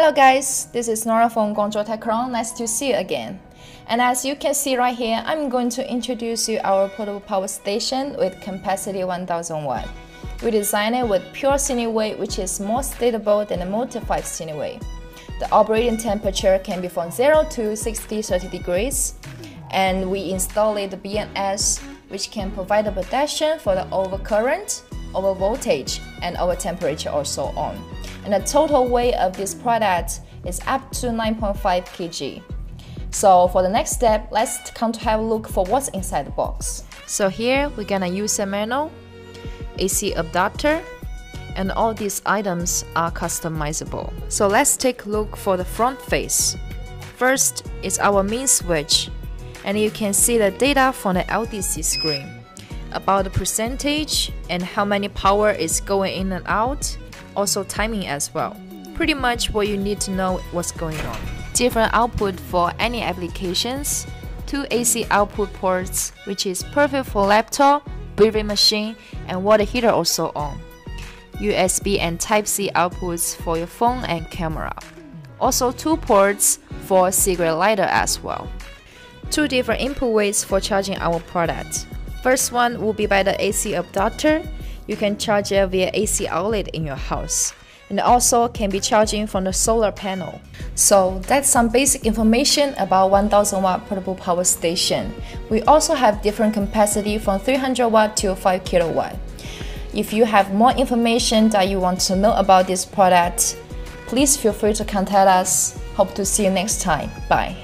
Hello guys, this is Nora from Guangzhou Tycorun. Nice to see you again. And as you can see right here, I'm going to introduce you our portable power station with capacity 1000 watt. We designed it with pure sine wave, which is more stable than the modified Siniwei. The operating temperature can be from 0 to 60 30 degrees. And we installed the BMS, which can provide the protection for the overcurrent, over voltage, and over temperature or so on and the total weight of this product is up to 9.5 kg. So for the next step, let's come to have a look for what's inside the box. So here we're gonna use a manual, AC adapter, and all these items are customizable. So let's take a look for the front face. First is our main switch, and you can see the data from the LDC screen about the percentage and how many power is going in and out also timing as well. Pretty much what you need to know what's going on. Different output for any applications, two AC output ports, which is perfect for laptop, breathing machine, and water heater also on. USB and Type-C outputs for your phone and camera. Also two ports for cigarette lighter as well. Two different input ways for charging our product. First one will be by the AC adapter you can charge it via AC outlet in your house and also can be charging from the solar panel. So that's some basic information about 1000 watt portable power station. We also have different capacity from 300 watt to 5 kilowatt. If you have more information that you want to know about this product, please feel free to contact us. Hope to see you next time. Bye.